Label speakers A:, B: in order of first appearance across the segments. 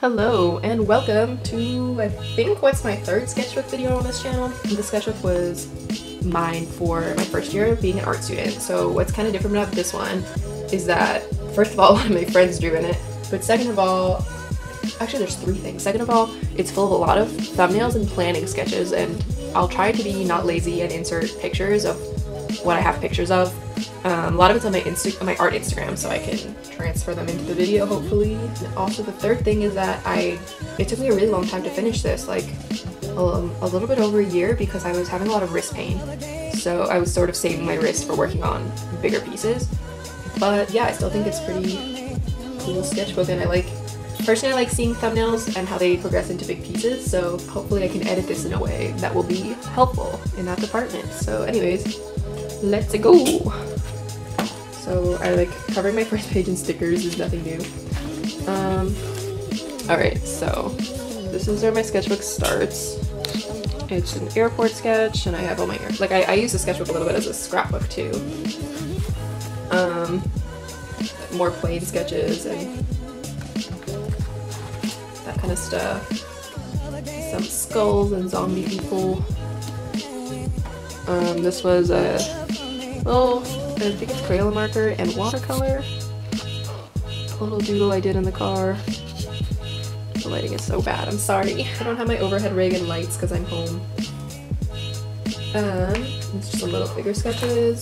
A: Hello and welcome to I think what's my third sketchbook video on this channel. The sketchbook was mine for my first year of being an art student. So what's kind of different about this one is that first of all one of my friends drew in it, but second of all, actually there's three things. Second of all, it's full of a lot of thumbnails and planning sketches and I'll try to be not lazy and insert pictures of what I have pictures of. Um, a lot of it's on my Insta my art Instagram, so I can transfer them into the video hopefully. And also the third thing is that I it took me a really long time to finish this, like um, a little bit over a year because I was having a lot of wrist pain. So I was sort of saving my wrist for working on bigger pieces. But yeah, I still think it's pretty cool sketchbook and I like Personally, I like seeing thumbnails and how they progress into big pieces, so hopefully I can edit this in a way that will be helpful in that department. So anyways, let's go! So I like covering my first page in stickers is nothing new. Um, Alright, so this is where my sketchbook starts. It's an airport sketch and I have all my, like I, I use the sketchbook a little bit as a scrapbook too. Um, more plain sketches and that kind of stuff. Some skulls and zombie people. Um, this was a little, I think it's Crayola marker and watercolor. A little doodle I did in the car. The lighting is so bad, I'm sorry. I don't have my overhead rig and lights because I'm home. Um, it's just some little figure sketches.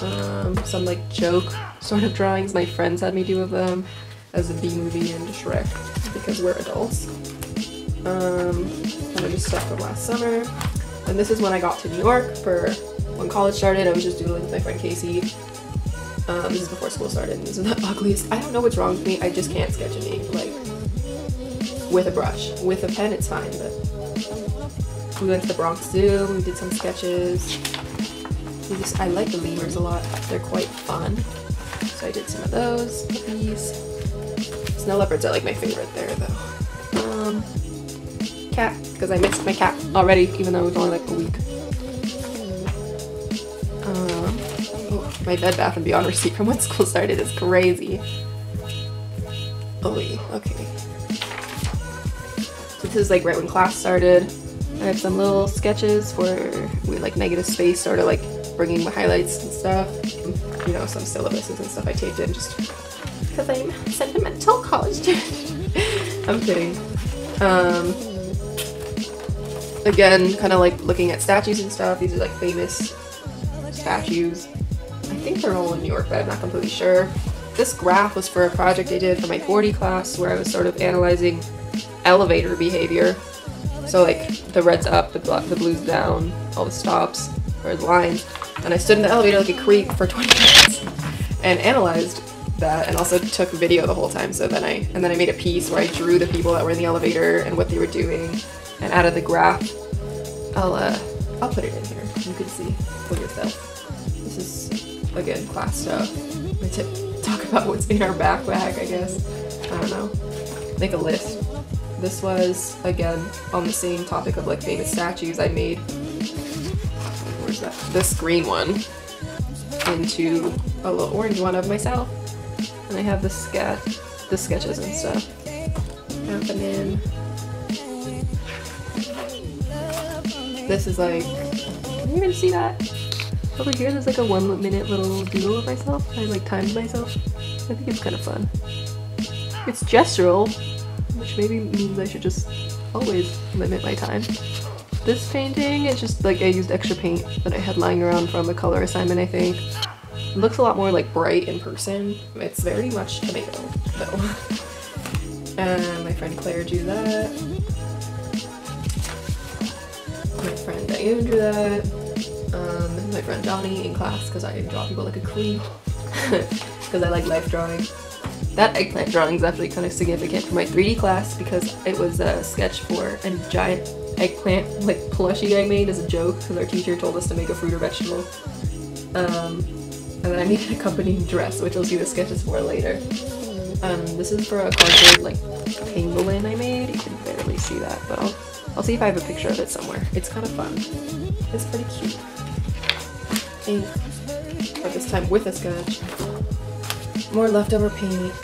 A: Um, some like joke sort of drawings my friends had me do of them as a B movie and Shrek because we're adults. Um, kind of just stuff from last summer. And this is when I got to New York for when college started. I was just doodling with my friend Casey. Um, this is before school started. These are the ugliest. I don't know what's wrong with me. I just can't sketch anything like with a brush. With a pen, it's fine. But we went to the Bronx Zoo. We did some sketches. We just I like the lemurs a lot. They're quite fun. So I did some of those. These. Snow leopards are like my favorite there though. Um, cat, because I missed my cat already, even though it was only like a week. Um, oh, my Bed Bath & Beyond receipt from when school started is crazy. Oh okay. So this is like right when class started. I have some little sketches for like negative space, sort of like bringing the highlights and stuff. You know, some syllabuses and stuff I taped in just because I'm sentimental college student. I'm kidding. Um, again, kind of like looking at statues and stuff. These are like famous statues. I think they're all in New York, but I'm not completely sure. This graph was for a project I did for my 4D class where I was sort of analyzing elevator behavior. So like the red's up, the, the blue's down, all the stops, or the lines. And I stood in the elevator like a creep for 20 minutes and analyzed that and also took video the whole time. So then I, and then I made a piece where I drew the people that were in the elevator and what they were doing and out of the graph. I'll, uh, I'll put it in here. You can see for yourself. This is, again, class stuff. I tip, talk about what's in our backpack, I guess. I don't know. Make a list. This was, again, on the same topic of like famous statues I made. Where's that? This green one into a little orange one of myself. And I have the sketch, the sketches and stuff happening. This is like, can you even see that? Over here there's like a one minute little doodle of myself. I like timed myself. I think it's kind of fun. It's gestural, which maybe means I should just always limit my time. This painting is just like I used extra paint that I had lying around from a color assignment I think. It looks a lot more like bright in person. It's very much tomato though. and uh, my friend Claire drew that. Drew that. Um, my friend Johnny in class because I draw people like a queen. Because I like life drawing. That eggplant drawing is actually kind of significant for my 3D class because it was a sketch for a giant eggplant like plushie I made as a joke because our teacher told us to make a fruit or vegetable. Um, and then I made an accompanying dress, which you'll see the sketches for later. Um, this is for a cardboard like pangolin I made. You can barely see that, but I'll I'll see if I have a picture of it somewhere. It's kind of fun. It's pretty cute. And for this time with a sketch. More leftover paint.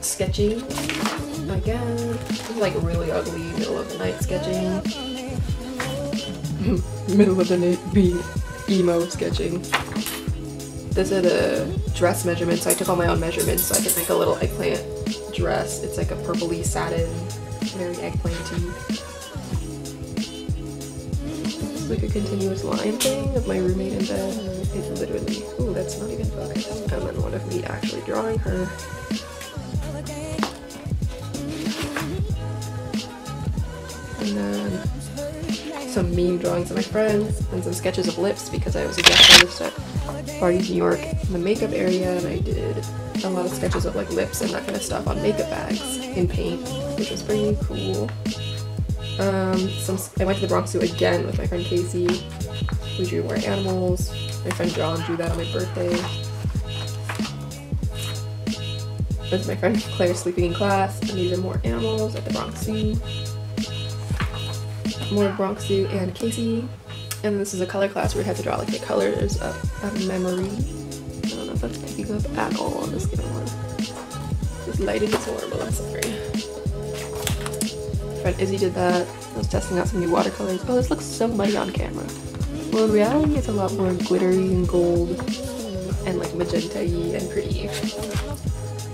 A: sketching again. Like really ugly middle of the night sketching. middle of the night be emo sketching. This is the dress measurements. I took all my own measurements so I could make a little eggplant dress. It's like a purpley satin, very eggplanty. It's like a continuous line thing of my roommate in bed. It's literally, oh, that's not even focused. And then one of me actually drawing her. And then some meme drawings of my friends and some sketches of lips because I was a guest artist at Parties New York in the makeup area and I did a lot of sketches of like lips and that kind of stuff on makeup bags in paint, which was pretty cool. Um, some I went to the Bronx Zoo again with my friend Casey. We drew more animals. My friend John drew that on my birthday. With my friend Claire sleeping in class, and these are more animals at the Bronx Zoo more Bronx Zoo and Casey. And this is a color class where we had to draw like the colors of a memory. That's picking up at all on this camera. This lighting is horrible, I'm sorry. Friend Izzy did that. I was testing out some new watercolors. Oh, this looks so muddy on camera. Well, in reality, it's a lot more glittery and gold and like magenta-y and pretty.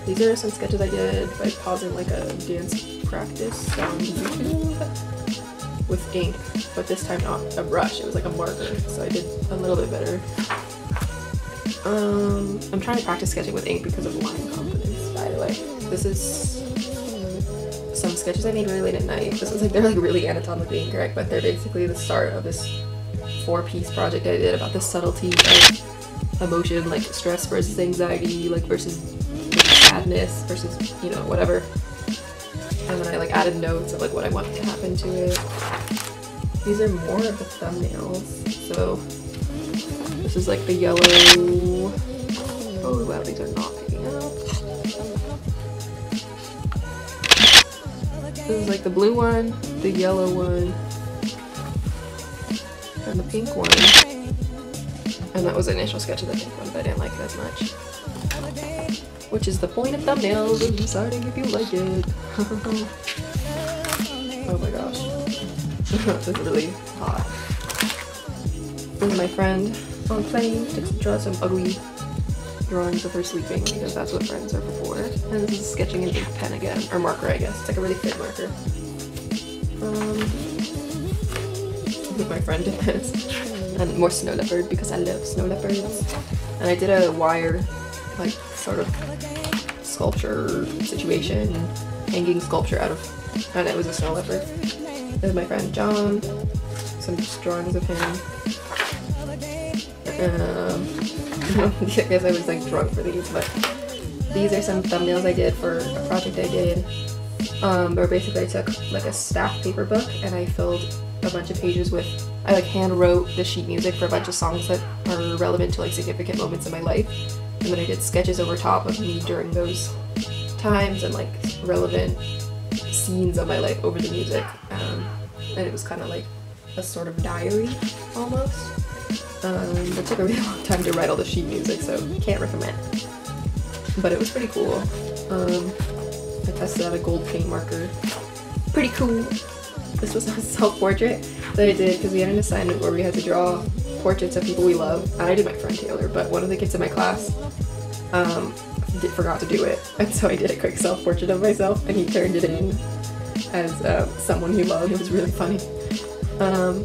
A: These are some sketches I did by pausing like a dance practice on YouTube with ink, but this time not a brush, it was like a marker, so I did a little bit better. Um, I'm trying to practice sketching with ink because of line confidence, by the way. This is some sketches I made really late at night. This is like, they're like really anatomically incorrect, but they're basically the start of this four-piece project I did about the subtlety of emotion, like stress versus anxiety, like versus sadness versus, you know, whatever and then I like added notes of like what I wanted to happen to it. These are more of the thumbnails. So this is like the yellow. Oh wow, these are not picking up. This is like the blue one, the yellow one, and the pink one. And that was the initial sketch of the pink one, but I didn't like it as much which is the point of thumbnails deciding if you like it. oh my gosh. this is really hot. This is my friend on. Took some, draw some ugly drawings of her sleeping because that's what friends are for. And this is sketching in ink pen again, or marker I guess. It's like a really thick marker. Um, with my friend did this. And more snow leopard because I love snow leopards. And I did a wire like sort of sculpture situation, hanging sculpture out of, and it was a snow leopard. There's my friend John, some drawings of him. Um, I guess I was like drunk for these, but these are some thumbnails I did for a project I did. Um, where basically I took like a staff paper book and I filled a bunch of pages with, I like hand wrote the sheet music for a bunch of songs that are relevant to like significant moments in my life and then I did sketches over top of me during those times and like relevant scenes of my life over the music. Um, and it was kind of like a sort of diary almost. Um, it took a really long time to write all the sheet music, so can't recommend. But it was pretty cool. Um, I tested out a gold paint marker. Pretty cool. This was a self-portrait that I did because we had an assignment where we had to draw portraits of people we love. And I did my friend Taylor, but one of the kids in my class um, did, forgot to do it. And so I did a quick self-portrait of myself and he turned it in as uh, someone he loved. It was really funny. Um,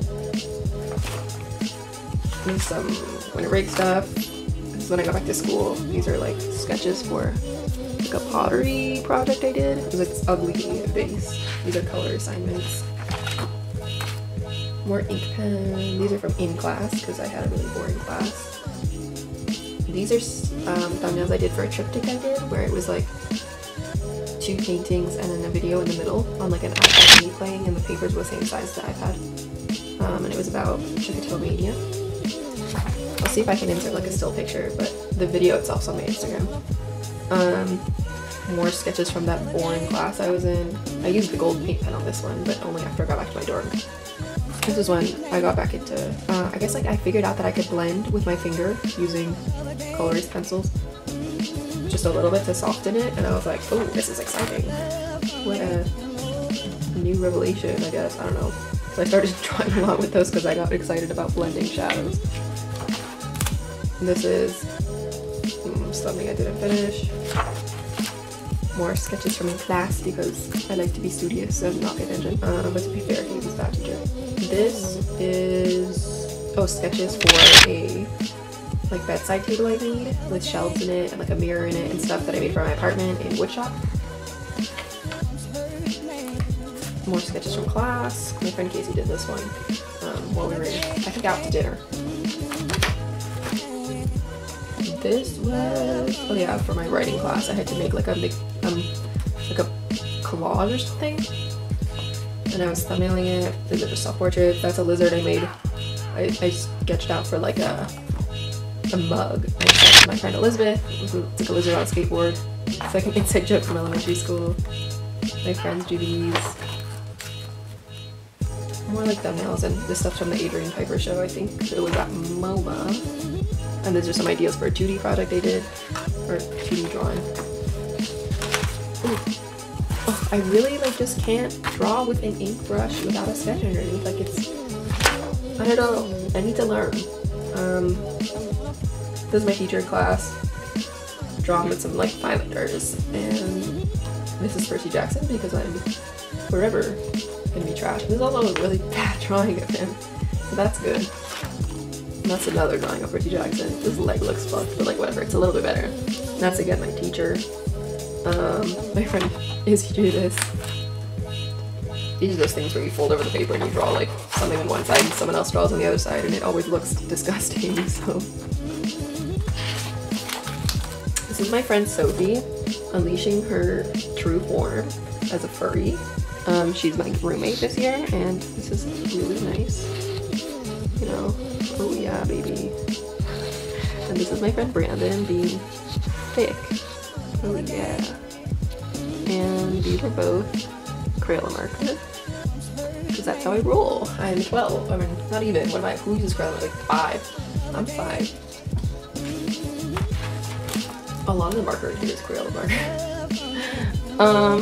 A: some winter break stuff. This is when I got back to school. These are like sketches for like a pottery project I did. It was like this ugly vase. These are color assignments more ink pen. These are from in class because I had a really boring class. These are um, thumbnails I did for a triptych I did where it was like two paintings and then a video in the middle on like an iPad me playing and the papers were the same size as the iPad. Um, and it was about trichotillomania. I'll see if I can insert like a still picture, but the video itself's on my Instagram. Um, more sketches from that boring class I was in. I used the gold paint pen on this one, but only after I got back to my dorm. This is when I got back into, uh, I guess like I figured out that I could blend with my finger using colorist pencils. just a little bit to soften it, and I was like, oh, this is exciting. What a new revelation, I guess. I don't know. So I started drawing a lot with those because I got excited about blending shadows. This is something I didn't finish. More sketches from class because I like to be studious and not pay attention. Uh, but to be fair, he was a bad teacher. This is oh sketches for a like bedside table I made with shelves in it and like a mirror in it and stuff that I made for my apartment in woodshop. More sketches from class. My friend Casey did this one um, while we were, I think, out to dinner. This was, oh yeah, for my writing class, I had to make like a um, like a collage or something. And I was thumbnailing it. These are just self-portrait. That's a lizard I made. I, I sketched out for like a a mug. My friend Elizabeth. It's like a lizard on a skateboard. It's like an inside joke from elementary school. My friends do these. More like thumbnails and this stuff's from the Adrian Piper show, I think. It was at MoMA. And these are some ideas for a 2D project I did, or 2D drawing. Oh, I really like just can't draw with an ink brush without a sketch underneath. Like it's, I don't know. I need to learn. Um, this is my teacher class. Drawn with some like highlighters, and this is Percy Jackson because I'm forever gonna be trash. This is also a really bad drawing of him, so that's good. That's another drawing of Percy Jackson. His leg looks fucked, but like whatever, it's a little bit better. That's again my teacher. Um, my friend is do this. These are those things where you fold over the paper and you draw like something on one side and someone else draws on the other side and it always looks disgusting, so. This is my friend Sophie unleashing her true form as a furry. Um, she's my roommate this year and this is really nice. You know, oh yeah, baby. And this is my friend Brandon being thick. Oh yeah. And these are both Crayola markers. Because that's how I roll. I'm 12. I mean, not even. What am I? Who uses Crayola? Like 5. I'm 5. A lot of the marker here is Crayola marker. um,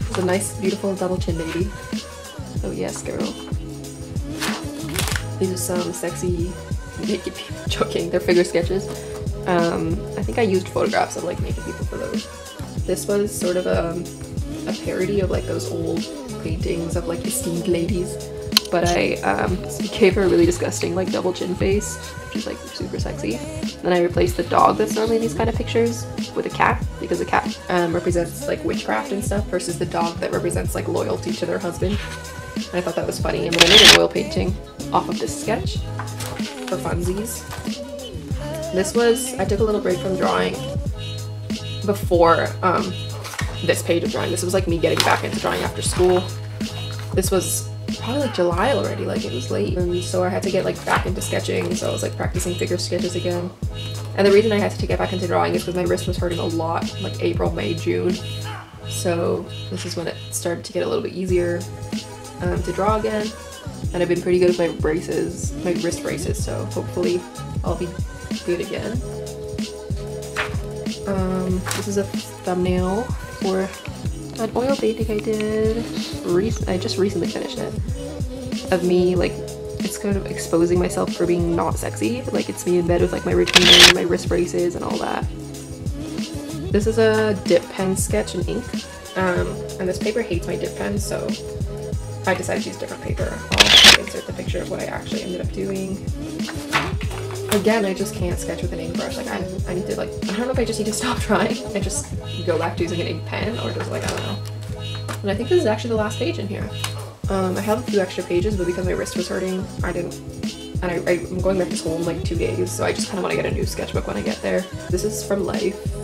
A: it's a nice, beautiful double chin baby. Oh yes, girl. These are some sexy, people joking, they're figure sketches. Um, I think I used photographs of like naked people for those. This was sort of a, a parody of like those old paintings of like esteemed ladies, but I um, gave her a really disgusting like double chin face, which is like super sexy. Then I replaced the dog that's normally in these kind of pictures with a cat because the cat um, represents like witchcraft and stuff versus the dog that represents like loyalty to their husband. And I thought that was funny and then I made an oil painting off of this sketch for funsies. This was, I took a little break from drawing before um, this page of drawing. This was like me getting back into drawing after school. This was probably like July already, like it was late. And so I had to get like back into sketching. So I was like practicing figure sketches again. And the reason I had to get back into drawing is because my wrist was hurting a lot, like April, May, June. So this is when it started to get a little bit easier um, to draw again. And I've been pretty good with my braces, my wrist braces, so hopefully I'll be good again. Um, this is a thumbnail for an oil painting I did. I just recently finished it. Of me, like, it's kind of exposing myself for being not sexy. Like, it's me in bed with like my retainer, my wrist braces, and all that. This is a dip pen sketch in ink. Um, and this paper hates my dip pen, so I decided to use different paper. I'll insert the picture of what I actually ended up doing again, I just can't sketch with an ink brush. Like I, I need to like, I don't know if I just need to stop trying and just go back to using an ink pen or just like, I don't know. And I think this is actually the last page in here. Um, I have a few extra pages, but because my wrist was hurting, I didn't, and I, I, am going back to school in like two days, so I just kind of want to get a new sketchbook when I get there. This is from Life.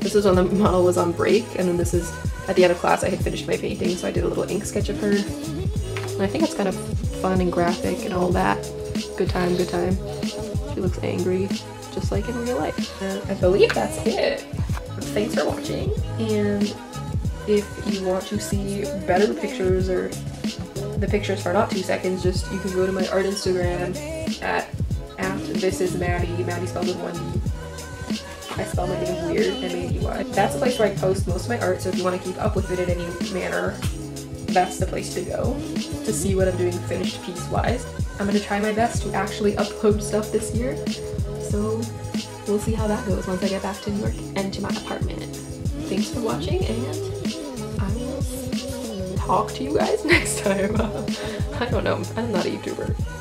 A: This is when the model was on break, and then this is at the end of class I had finished my painting, so I did a little ink sketch of her. And I think it's kind of fun and graphic and all that. Good time, good time. She looks angry, just like in real life. I believe that's it. Thanks for watching, and if you want to see better pictures or the pictures for not two seconds, just you can go to my art Instagram at, at this is Mady, Maddie spelled with one D. I spell my name weird, M-A-D-Y. That's the place where I post most of my art, so if you want to keep up with it in any manner, that's the place to go to see what I'm doing finished piece wise. I'm gonna try my best to actually upload stuff this year, so we'll see how that goes once I get back to New York and to my apartment. Thanks for watching, and I will talk to you guys next time. I don't know, I'm not a YouTuber.